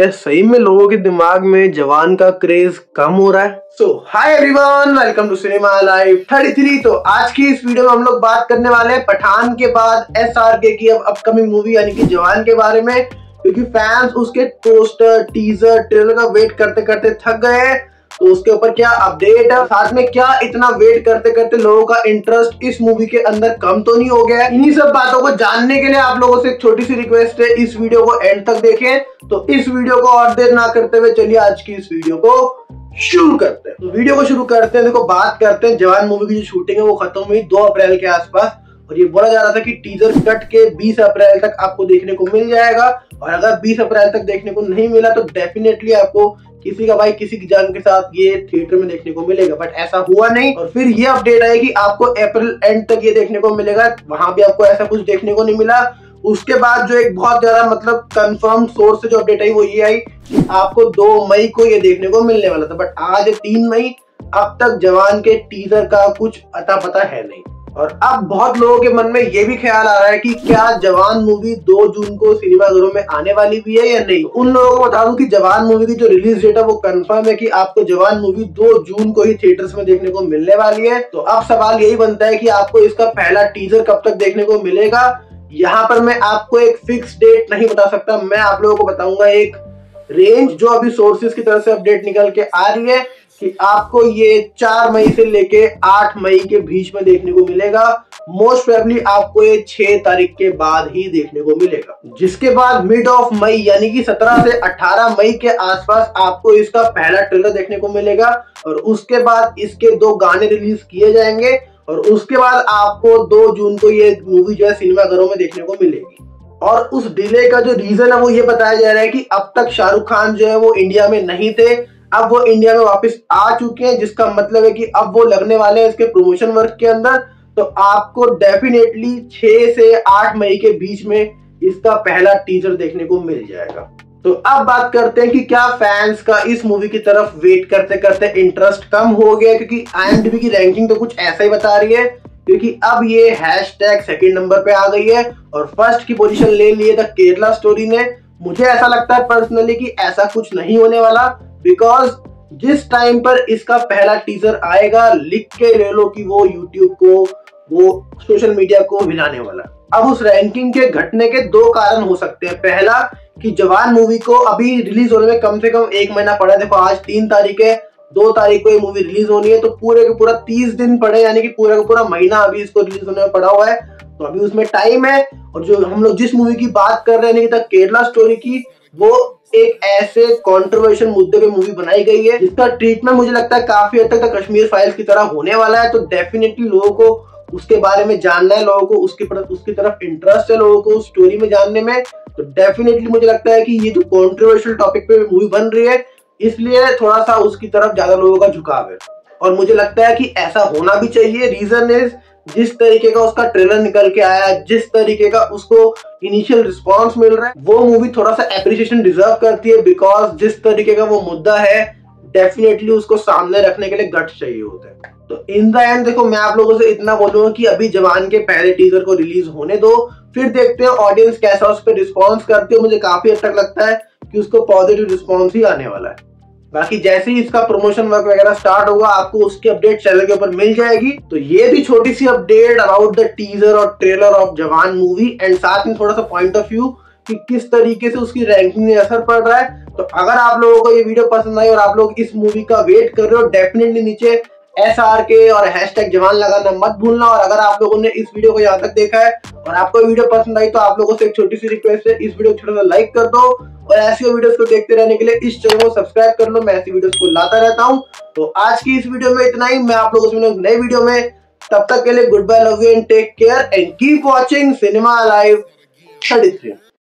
क्या सही में लोगों के दिमाग में जवान का क्रेज कम हो रहा है? So hi everyone welcome to cinema live 33 तो आज की इस वीडियो में हम लोग बात करने वाले हैं पठान के बाद एस आर के की अब अपकमिंग मूवी यानी कि जवान के बारे में, क्योंकि फैंस उसके पोस्टर टीजर ट्रेलर का वेट करते करते थक गए हैं। तो उसके ऊपर क्या अपडेट है? साथ में क्या इतना वेट करते करते लोगों का इंटरेस्ट इस मूवी के अंदर कम तो नहीं हो गया है? इन्हीं सब बातों को जानने के लिए आप लोगों से एक छोटी सी रिक्वेस्ट है, इस वीडियो को एंड तक देखें। तो इस वीडियो को और देर ना करते हुए चलिए आज की इस वीडियो को शुरू करते हैं। तो वीडियो को शुरू करते हैं, देखो बात करते हैं। जवान मूवी की जो शूटिंग है वो खत्म हुई दो अप्रैल के आसपास। और ये बोला जा रहा था कि टीजर कट के 20 अप्रैल तक आपको देखने को मिल जाएगा। और अगर 20 अप्रैल तक देखने को नहीं मिला तो डेफिनेटली आपको किसी का भाई, किसी की जान के साथ ये थिएटर में देखने को मिलेगा। बट ऐसा हुआ नहीं। और फिर ये अपडेट आई कि आपको अप्रैल एंड तक ये देखने को मिलेगा। वहाँ भी आपको ऐसा कुछ देखने को नहीं मिला। उसके बाद जो एक बहुत ज़्यादा मतलब कंफर्म सोर्स से जो अपडेट आई, वो ये आई कि आपको दो मई को ये देखने को मिलने वाला था। बट आज तीन मई, अब तक जवान के टीजर का कुछ अता पता है नहीं। और अब बहुत लोगों के मन में ये भी ख्याल आ रहा है कि क्या जवान मूवी 2 जून को सिनेमाघरों में आने वाली भी है या नहीं? उन लोगों को बता दूँ कि जवान मूवी की जो रिलीज़ डेट है, वो कंफर्म है कि आपको जवान मूवी 2 जून को ही थिएटर्स में देखने को मिलने वाली है। तो अब सवाल यही बनता है कि आपको इसका पहला टीजर कब तक देखने को मिलेगा? यहाँ पर मैं आपको एक फिक्स डेट नहीं बता सकता। मैं आप लोगों को बताऊँगा एक रेंज जो अभी सोर्सेज की तरफ़ से अपडेट निकल के आ रही है। कि आपको ये चार मई से लेके आठ मई के बीच में देखने को मिलेगा। मोस्ट प्रोबेबली आपको ये छह तारीख के बाद ही देखने को मिलेगा। जिसके बाद मिड ऑफ़ मई, यानी कि सत्रह से अठारह मई के आसपास आपको इसका पहला ट्रेलर देखने को मिलेगा। और उसके बाद इसके दो गाने रिलीज़ किए जाएँगे। और उसके बाद आपको दो जून को ये मूवी जो है सिनेमाघरों में देखने को मिलेगी। और उस डिले का जो रीजन है वो ये बताया जा रहा है कि अब तक शाहरुख खान जो है वो इंडिया में नहीं थे। अब वो इंडिया में वापस आ चुके हैं, जिसका मतलब है कि अब वो लगने वाले हैं इसके प्रमोशन वर्क के अंदर। तो आपको डेफिनेटली 6 से 8 मई के बीच में इसका पहला टीजर देखने को मिल जाएगा। तो अब बात करते हैं कि क्या फैंस का इस मूवी की तरफ़ वेट करते करते इंटरेस्ट कम हो गया क्योंकि आई की रैंकिंग तो कुछ ऐसा ही बता रही है, क्योंकि अब ये हैश टैग सेकेंड नंबर पे आ गई है और फ़र्स्ट की पोजीशन ले लिए था केरला स्टोरी ने। मुझे ऐसा लगता है पर्सनली कि ऐसा कुछ नहीं होने वाला। बिकॉज़ जिस टाइम पर इसका पहला टीजर आएगा, लिख के ले लो कि वो यूट्यूब को, वो सोशल मीडिया को हिलाने वाला। अब उस रैंकिंग के घटने के दो कारण हो सकते हैं। पहला, कि जवान मूवी को अभी रिलीज़ होने में कम से कम एक महीना पड़ा देखो, आज तीन तारीख है, दो तारीख को ये मूवी रिलीज़ होनी है तो पूरे के पूरा तीस दिन पड़े यानी कि पूरा का पूरा महीना अभी इसको रिलीज़ होने में पड़ा हुआ है। तो अभी उसमें टाइम है और जो हम लोग जिस मूवी की बात कर रहे हैं केरला स्टोरी की, वो एक ऐसे कंट्रोवर्शियल मुद्दे पे मूवी बनाई गई है, जिसका ट्रीटमेंट मुझे लगता है काफ़ी हद तक कश्मीर फाइल्स की तरह होने वाला है। तो डेफिनेटली लोगों को उसके बारे में जानना है, लोगों को उसके उसकी तरफ़ इंटरेस्ट है, लोगों को उस स्टोरी में जानने में। तो डेफिनेटली मुझे लगता है कि ये जो कॉन्ट्रोवर्शियल टॉपिक पे मूवी बन रही है, इसलिए थोड़ा सा उसकी तरफ़ ज़्यादा लोगों का झुकाव है। और मुझे लगता है कि ऐसा होना भी चाहिए। रीजन इज़ जिस तरीके का उसका ट्रेलर निकल के आया, जिस तरीके का उसको इनिशियल रिस्पॉन्स मिल रहा है, वो मूवी थोड़ा सा एप्रिसिएशन डिजर्व करती है बिकॉज़ जिस तरीके का वो मुद्दा है डेफिनेटली उसको सामने रखने के लिए गट चाहिए होता है। तो इन द एंड देखो, मैं आप लोगों से इतना बोलूँगा कि अभी जवान के पहले टीजर को रिलीज़ होने दो, फिर देखते हैं ऑडियंस कैसा उस पर रिस्पॉन्स करती है। मुझे काफ़ी हद तक लगता है कि उसको पॉजिटिव रिस्पॉन्स ही आने वाला है। बाकी जैसे ही इसका प्रमोशन वर्क वगैरह स्टार्ट होगा, आपको उसकी अपडेट चैनल के ऊपर मिल जाएगी। तो ये भी छोटी सी अपडेट अबाउट द टीजर और trailer of Jawan movie and साथ में थोड़ा सा पॉइंट ऑफ़ व्यू कि किस तरीके से उसकी रैंकिंग में असर पड़ रहा है। तो अगर आप लोगों को ये वीडियो पसंद आई और आप लोग इस मूवी का वेट कर रहे हो डेफिनेटली नीचे एस आर के और हैश टैग जवान लगाना मत भूलना। और अगर आप लोगों ने इस वीडियो को यहाँ तक देखा है और आपको वीडियो पसंद आई तो आप लोगों से एक छोटी सी रिक्वेस्ट है, इस वीडियो को छोटा सा लाइक कर दो और ऐसी वीडियोस को देखते रहने के लिए इस चैनल को सब्सक्राइब कर लो। मैं ऐसी वीडियोस को लाता रहता हूँ। तो आज की इस वीडियो में इतना ही। मैं आप लोगों से नई वीडियो में। तब तक के लिए good bye love you and take care and keep watching Cinema Live thirty